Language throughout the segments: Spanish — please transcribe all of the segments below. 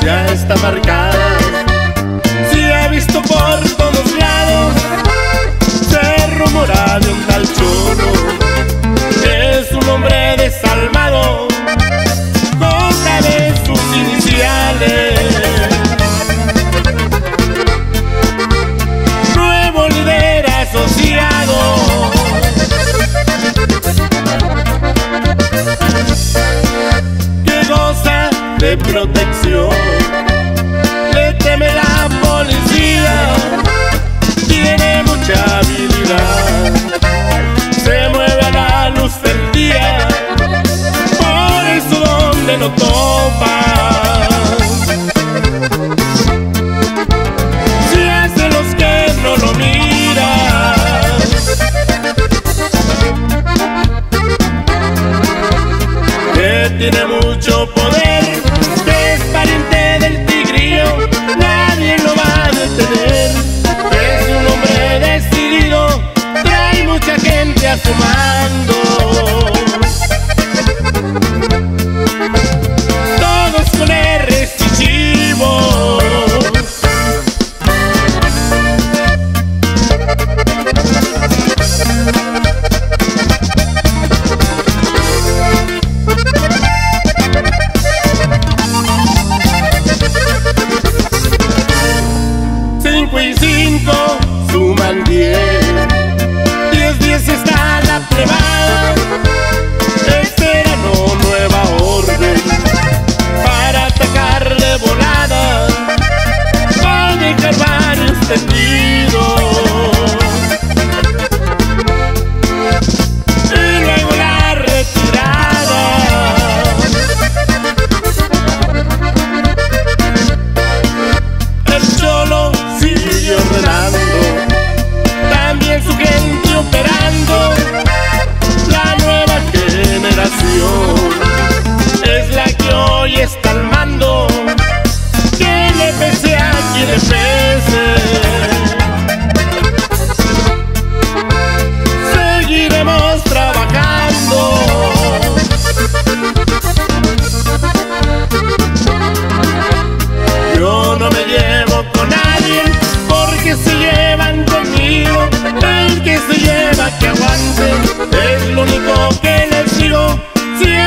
distancia está marcada. Si ha visto por todos lados Se rumora de un tal chulo Es un hombre desalmado Nota de sus iniciales. Nuevo líder asociado. Que goza de protección. lo topas. Si es de los que no lo miras. Que tiene mucho poder, es pariente del tigrillo, nadie lo va a detener. Es un hombre decidido, trae mucha gente a su mando. yeah.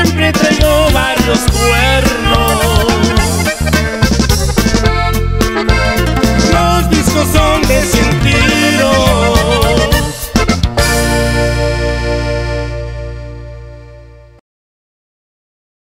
siempre traigo varios cuernos.